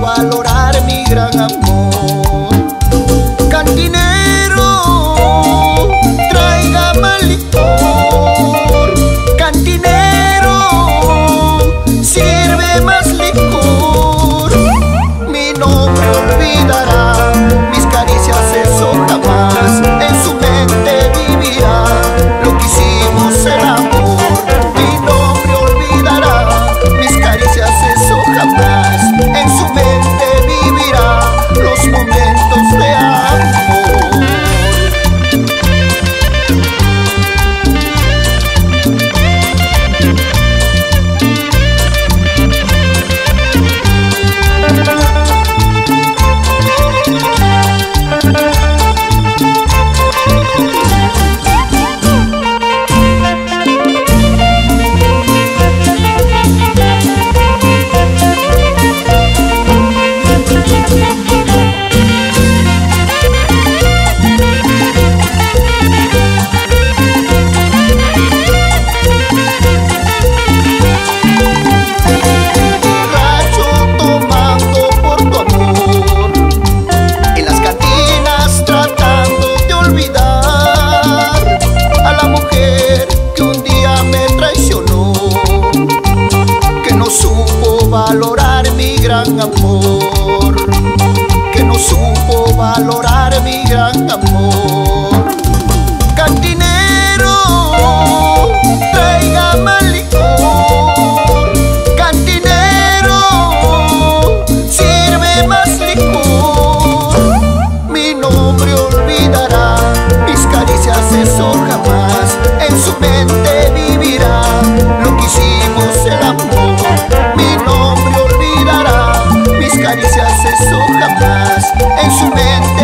valorar mi gran amor. amor, que no supo valorar mi gran amor. Cantinero gente